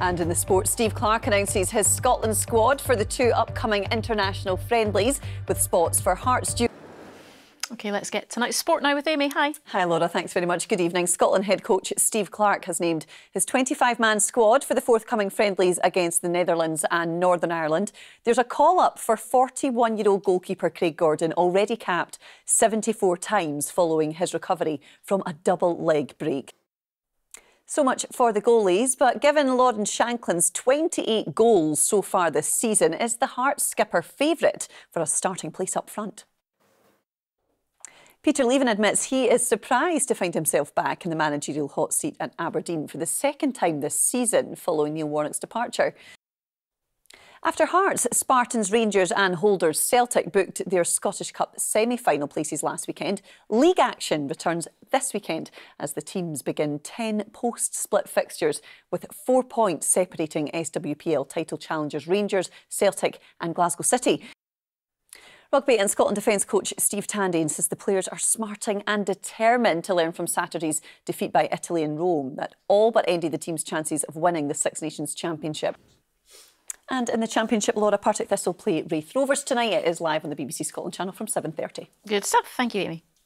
And in the sport, Steve Clarke announces his Scotland squad for the two upcoming international friendlies with spots for Hearts. OK, let's get tonight's sport now with Amy. Hi. Hi, Laura. Thanks very much. Good evening. Scotland head coach Steve Clarke has named his 25 man squad for the forthcoming friendlies against the Netherlands and Northern Ireland. There's a call up for 41 year old goalkeeper Craig Gordon, already capped 74 times following his recovery from a double leg break. So much for the goalies, but given Lawrence Shankland's 28 goals so far this season, is the Hearts skipper favourite for a starting place up front? Peter Leven admits he is surprised to find himself back in the managerial hot seat at Aberdeen for the second time this season following Neil Warnock's departure. After Hearts, Spartans, Rangers and holders Celtic booked their Scottish Cup semi-final places last weekend, league action returns this weekend as the teams begin 10 post-split fixtures with four points separating SWPL title challengers Rangers, Celtic and Glasgow City. Rugby and Scotland defence coach Steve Tandy insists the players are smarting and determined to learn from Saturday's defeat by Italy in Rome that all but ended the team's chances of winning the Six Nations Championship. And in the Championship, Laura Partick Thistle play Raith Rovers tonight. It is live on the BBC Scotland channel from 7.30. Good stuff. Thank you, Amy.